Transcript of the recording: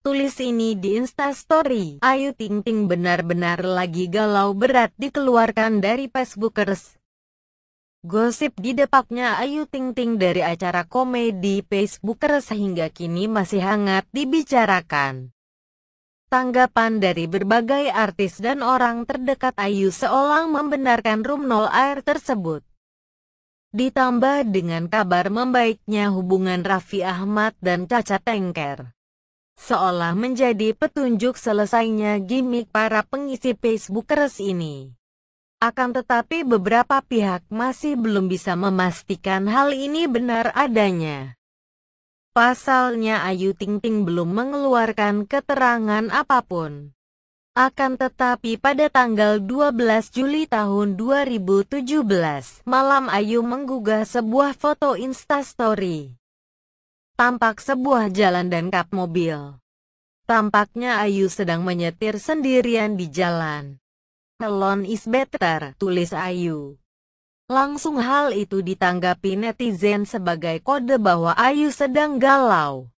Tulis ini di Instastory. Ayu Ting Ting benar-benar lagi galau berat dikeluarkan dari Facebookers. Gosip di didepaknya Ayu Ting Ting dari acara komedi Facebookers hingga kini masih hangat dibicarakan. Tanggapan dari berbagai artis dan orang terdekat Ayu seolah membenarkan Rumnol Air tersebut. Ditambah dengan kabar membaiknya hubungan Raffi Ahmad dan Caca Tengker seolah menjadi petunjuk selesainya gimmick para pengisi Facebookers ini. Akan tetapi beberapa pihak masih belum bisa memastikan hal ini benar adanya. Pasalnya Ayu Ting Ting belum mengeluarkan keterangan apa pun. Akan tetapi pada tanggal 12 Juli tahun 2017, malam Ayu menggugah sebuah foto instastory tampak sebuah jalan dan kap mobil. Tampaknya Ayu sedang menyetir sendirian di jalan. Alone is better, tulis Ayu. Langsung hal itu ditanggapi netizen sebagai kode bahwa Ayu sedang galau.